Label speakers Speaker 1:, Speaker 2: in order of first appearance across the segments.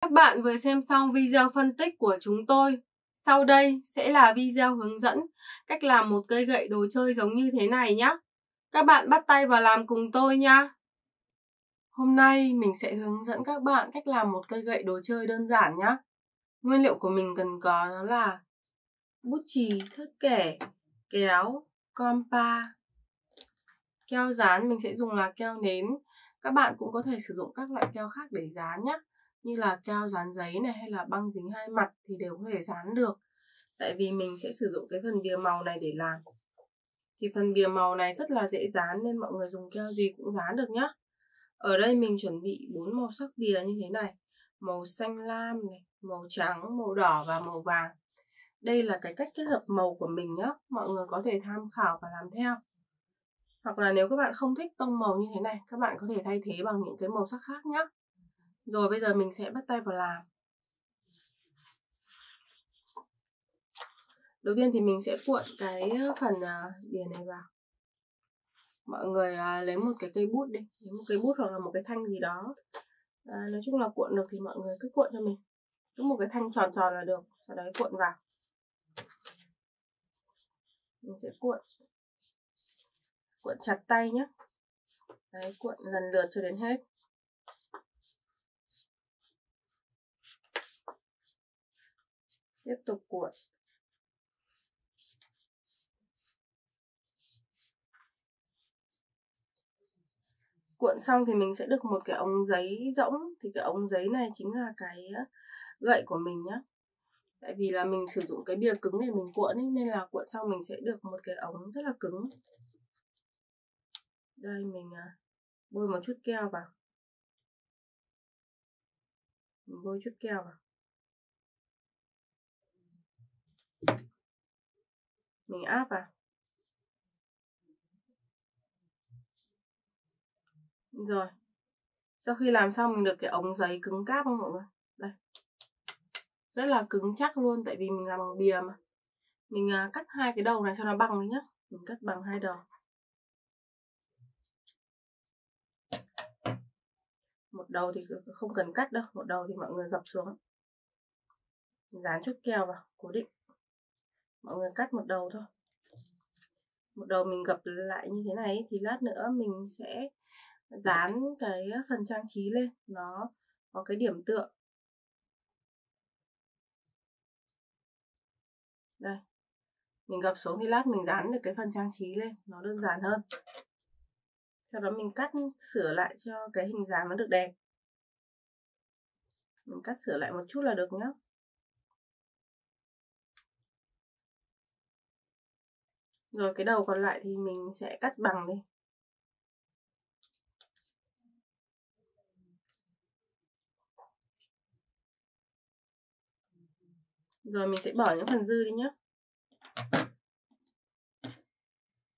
Speaker 1: Các bạn vừa xem xong video phân tích của chúng tôi. Sau đây sẽ là video hướng dẫn cách làm một cây gậy đồ chơi giống như thế này nhé. Các bạn bắt tay vào làm cùng tôi nha. Hôm nay mình sẽ hướng dẫn các bạn cách làm một cây gậy đồ chơi đơn giản nhé. Nguyên liệu của mình cần có đó là bút chì, thước kẻ, kéo, compa, keo dán mình sẽ dùng là keo nến. Các bạn cũng có thể sử dụng các loại keo khác để dán nhé như là keo dán giấy này hay là băng dính hai mặt thì đều có thể dán được. Tại vì mình sẽ sử dụng cái phần bìa màu này để làm. Thì phần bìa màu này rất là dễ dán nên mọi người dùng keo gì cũng dán được nhá. Ở đây mình chuẩn bị bốn màu sắc bìa như thế này, màu xanh lam này, màu trắng, màu đỏ và màu vàng. Đây là cái cách kết hợp màu của mình nhá, mọi người có thể tham khảo và làm theo. Hoặc là nếu các bạn không thích tông màu như thế này, các bạn có thể thay thế bằng những cái màu sắc khác nhé rồi bây giờ mình sẽ bắt tay vào làm. Đầu tiên thì mình sẽ cuộn cái ờ, phần ờ, bìa này vào. Mọi người ờ, lấy một cái cây bút đi, lấy một cây bút hoặc là một cái thanh gì đó. À, nói chung là cuộn được thì mọi người cứ cuộn cho mình. Cứ một cái thanh tròn tròn là được, sau đấy cuộn vào. Mình sẽ cuộn. Cuộn chặt tay nhé. Đấy, cuộn lần lượt cho đến hết. Tiếp tục cuộn cuộn xong thì mình sẽ được một cái ống giấy rỗng. Thì cái ống giấy này chính là cái gậy của mình nhá. Tại vì là mình sử dụng cái bìa cứng để mình cuộn ấy, nên là cuộn xong mình sẽ được một cái ống rất là cứng. Đây mình à, bôi một chút keo vào. Mình bôi chút keo vào. Mình áp vào. Rồi. Sau khi làm xong mình được cái ống giấy cứng cáp không mọi người? Đây. Rất là cứng chắc luôn tại vì mình làm bằng bìa mà. Mình à, cắt hai cái đầu này cho nó bằng đi nhá. Mình cắt bằng hai đầu. Một đầu thì không cần cắt đâu một đầu thì mọi người gập xuống. Dán chút keo vào cố định mọi người cắt một đầu thôi. Một đầu mình gập lại như thế này thì lát nữa mình sẽ dán cái phần trang trí lên, nó có cái điểm tựa đây. Mình gập xuống thì lát mình dán được cái phần trang trí lên, nó đơn giản hơn. Sau đó mình cắt sửa lại cho cái hình dáng nó được đẹp. Mình cắt sửa lại một chút là được nhé rồi, cái đầu còn lại thì mình sẽ cắt bằng đi. Rồi, mình sẽ bỏ những phần dư đi nhé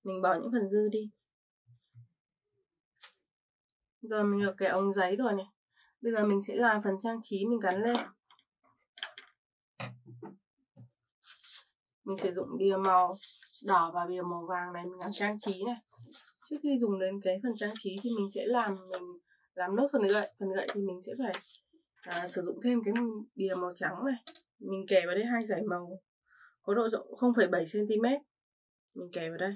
Speaker 1: mình bỏ những phần dư đi. Rồi, mình được cái ống giấy rồi này. Bây giờ mình sẽ làm phần trang trí mình gắn lên. Mình sử dụng bìa màu đỏ và bìa màu vàng này mình làm trang trí này. Trước khi dùng đến cái phần trang trí thì mình sẽ làm mình làm nốt phần gậy. Phần gậy thì mình sẽ phải à, sử dụng thêm cái bìa màu trắng này. Mình kẻ vào đây hai dải màu có độ rộng 0,7 cm mình kẻ vào đây.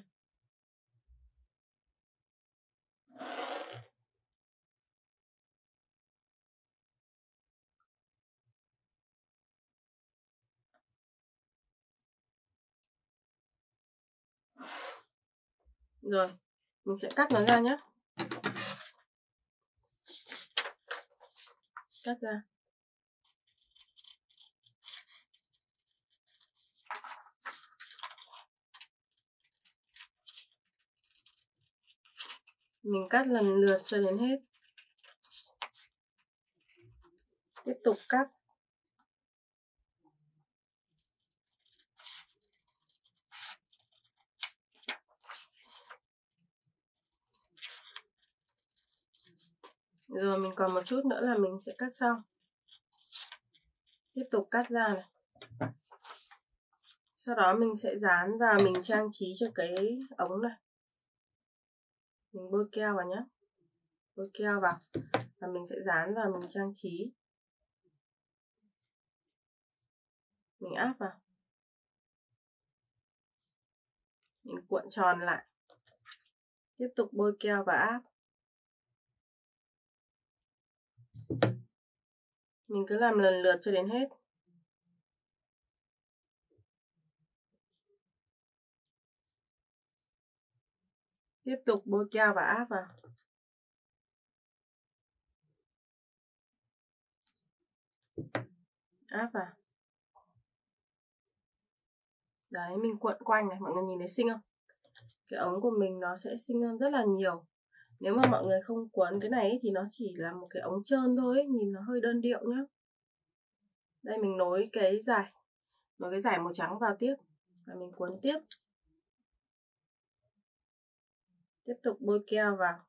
Speaker 1: Rồi, mình sẽ cắt nó ra nhé. Cắt ra. Mình cắt lần lượt cho đến hết. Tiếp tục cắt. Rồi mình còn một chút nữa là mình sẽ cắt xong. Tiếp tục cắt ra này. Sau đó mình sẽ dán và mình trang trí cho cái ống này. Mình bôi keo vào nhé bôi keo vào. Và mình sẽ dán và mình trang trí. Mình áp vào. Mình cuộn tròn lại. Tiếp tục bôi keo và áp. Mình cứ làm lần lượt cho đến hết. Tiếp tục bôi keo và áp vào. Áp vào. Đấy, mình cuộn quanh này, mọi người nhìn thấy xinh không? Cái ống của mình nó sẽ xinh hơn rất là nhiều nếu mà mọi người không cuốn cái này thì nó chỉ là một cái ống trơn thôi nhìn nó hơi đơn điệu nhá. Đây, mình nối cái dài nối cái giải màu trắng vào tiếp và mình cuốn tiếp. Tiếp tục bôi keo vào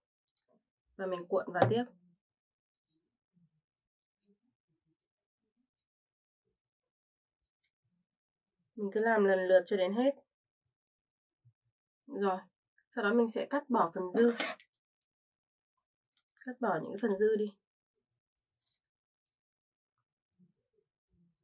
Speaker 1: và mình cuộn vào tiếp. Mình cứ làm lần lượt cho đến hết. Rồi, sau đó mình sẽ cắt bỏ phần dư cắt bỏ những phần dư đi.